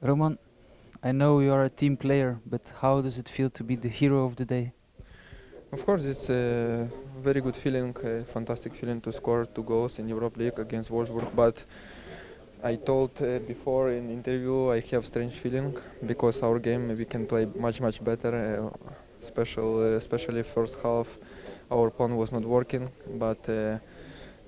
Roman, I know you are a team player, but how does it feel to be the hero of the day? Of course, it's a very good feeling, a fantastic feeling to score two goals in Europe League against Wolfsburg. But I told uh, before in interview I have strange feeling because our game we can play much much better. Uh, special, uh, especially first half, our plan was not working, but uh,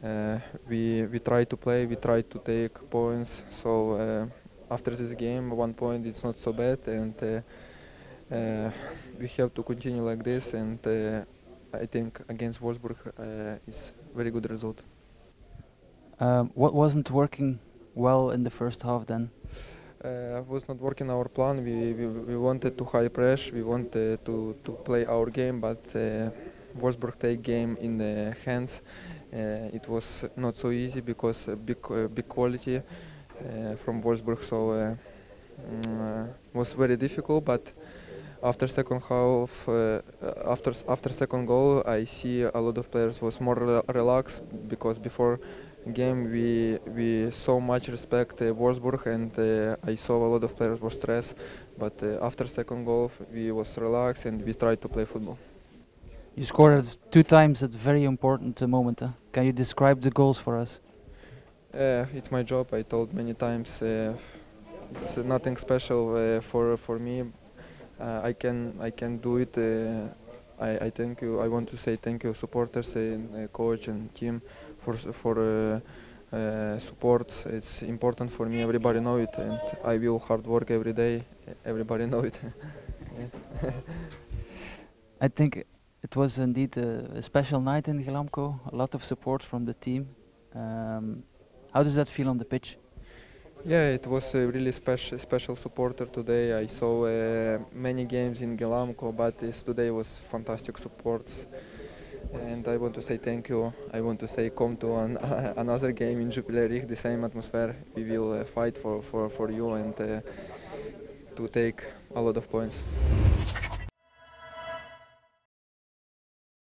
uh, we we tried to play, we try to take points. So uh, after this game, one point it's not so bad, and uh, uh, we have to continue like this. And uh, I think against Wolfsburg uh, is very good result. Um, what wasn't working well in the first half then? Uh, was not working our plan. We, we we wanted to high press. We wanted to to play our game, but uh, Wolfsburg take game in the hands. Uh, it was not so easy because uh, big uh, big quality from Wolfsburg. So mm, was very difficult. But after second half, uh, after after second goal, I see a lot of players was more re- relaxed because before game we we so much respect uh, Wolfsburg and uh, I saw a lot of players were stressed. But after second goal, we was relaxed and we tried to play football. You scored two times at very important uh, moment. uh. Can you describe the goals for us? Uh, it's my job. I told many times. Uh, it's nothing special uh, for for me. Uh, I can I can do it. Uh, I, I thank you. I want to say thank you, supporters and uh, coach and team, for for uh, uh, support. It's important for me. Everybody know it, and I will hard work every day. Everybody know it. I think it was indeed a, a special night in Ghelamco. A lot of support from the team. Um, how does that feel on the pitch? Yeah, it was a really special special supporter today. I saw uh, many games in Ghelamco, but this today was fantastic support. And I want to say thank you. I want to say come to an, another game in Jupiler League, the same atmosphere. We will uh, fight for, for, for you and uh, to take a lot of points.